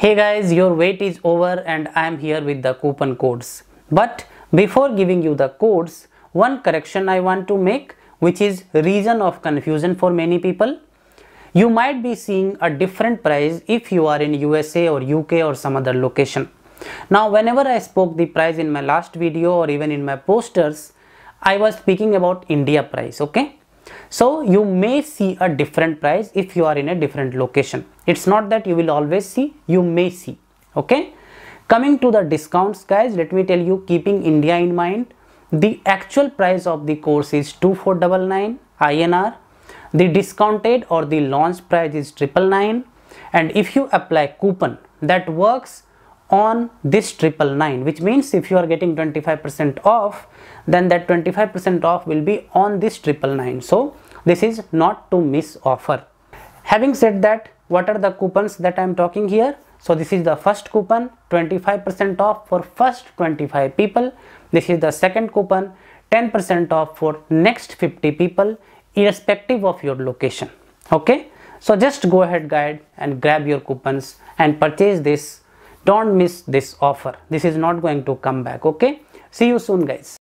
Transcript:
Hey guys, your wait is over and I am here with the coupon codes. But before giving you the codes, one correction I want to make which is reason of confusion for many people. You might be seeing a different price if you are in USA or UK or some other location. Now whenever I spoke the price in my last video or even in my posters, I was speaking about India price, okay? So you may see a different price if you are in a different location. It's not that you will always see, you may see, okay? Coming to the discounts guys, let me tell you keeping India in mind, the actual price of the course is 2499 INR. The discounted or the launch price is 999 and if you apply coupon that works on this triple nine which means if you are getting 25% off then that 25% off will be on this triple nine so this is not to miss offer having said that what are the coupons that i am talking here? So this is the first coupon 25% off for first 25 people. This is the second coupon 10% off for next 50 people irrespective of your location. Okay? So just go ahead guide and grab your coupons and purchase this. Don't miss this offer. This is not going to come back. Okay? See you soon guys